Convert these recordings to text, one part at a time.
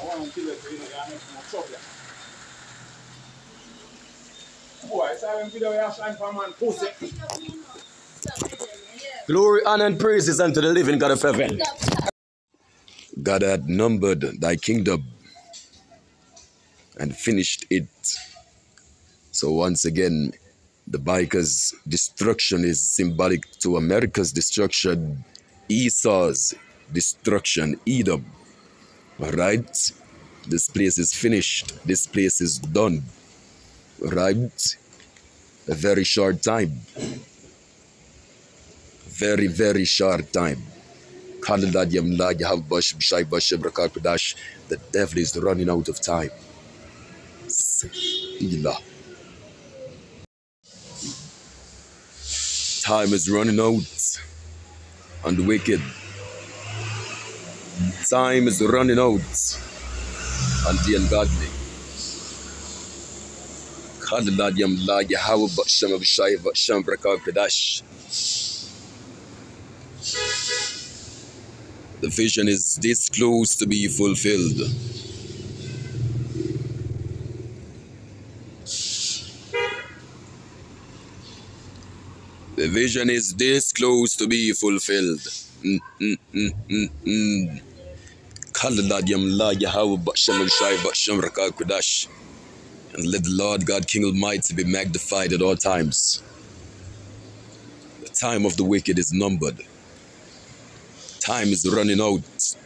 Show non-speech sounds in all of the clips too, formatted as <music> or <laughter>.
I want to kill it, you know, you make some trouble. Boy, silent video, you shine for man, pussy. Glory, honor, and praises unto the living God of heaven. God had numbered thy kingdom and finished it. So once again, the bikers' destruction is symbolic to America's destruction, Esau's destruction, Edom. Alright? This place is finished. This place is done. Right? A very short time. Very, very short time. The devil is running out of time. Time is running out on the wicked. Time is running out on the ungodly. Kadaladyam la Yahweh Baksham Abishai Baksham Brakar Kadash. The vision is this close to be fulfilled. The vision is this close to be fulfilled. Mm, mm, mm, And let the Lord God King Almighty be magnified at all times. The time of the wicked is numbered. Time is running out.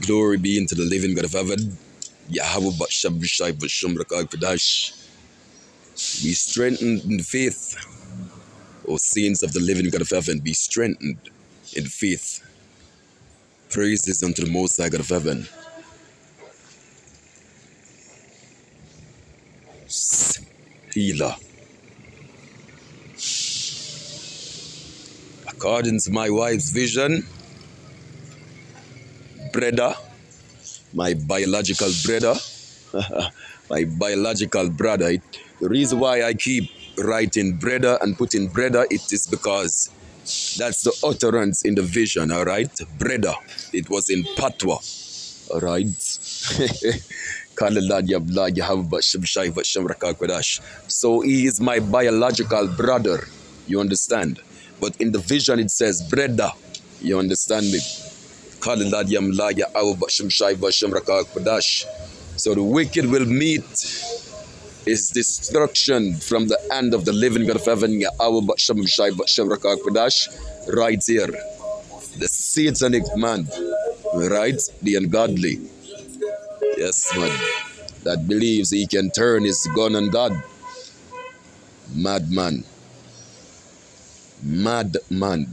Glory be unto the living God of heaven. Yahweh Bishai Basham Rakag Kadash. Be strengthened in faith. O saints of the living God of heaven, be strengthened in faith. Praises unto the Most High God of heaven. Healer. According to my wife's vision, brother, my biological brother, <laughs> my biological brother. The reason why I keep writing brother and putting brother, it is because that's the utterance in the vision, all right? Brother. It was in Patwa, all right? <laughs> So he is my biological brother. You understand? But in the vision it says brother. You understand me? So the wicked will meet his destruction from the hand of the living God of heaven, right here. The satanic man, right? The ungodly. Yes, man. That believes he can turn his gun on God. Madman. Madman.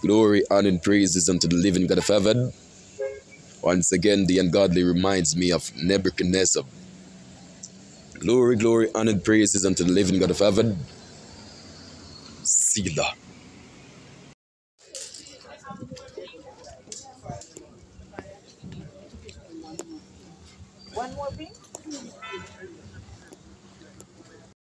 Glory, honor, and praises unto the living God of heaven. Once again, the ungodly reminds me of Nebuchadnezzar. Glory, glory, honor, praises unto the living God of heaven. Selah. One more thing?